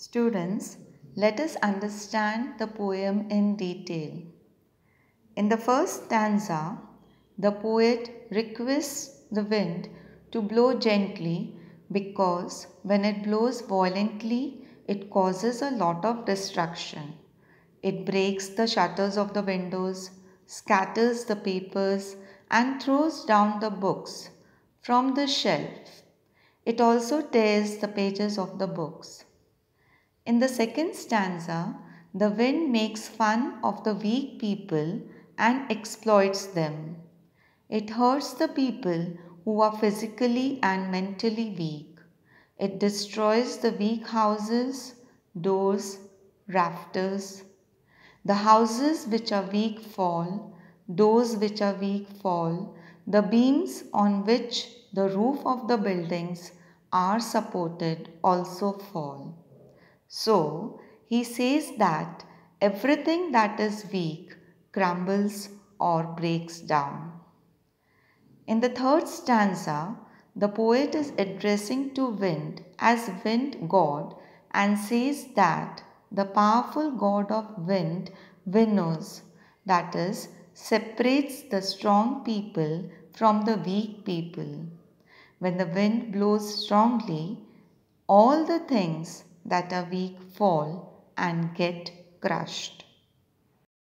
Students, let us understand the poem in detail. In the first stanza, the poet requests the wind to blow gently because when it blows violently, it causes a lot of destruction. It breaks the shutters of the windows, scatters the papers, and throws down the books from the shelf. It also tears the pages of the books. In the second stanza, the wind makes fun of the weak people and exploits them. It hurts the people who are physically and mentally weak. It destroys the weak houses, doors, rafters. The houses which are weak fall, doors which are weak fall, the beams on which the roof of the buildings are supported also fall. So, he says that everything that is weak crumbles or breaks down. In the third stanza, the poet is addressing to wind as wind god and says that the powerful god of wind winnows, that is, separates the strong people from the weak people. When the wind blows strongly, all the things that a weak fall and get crushed.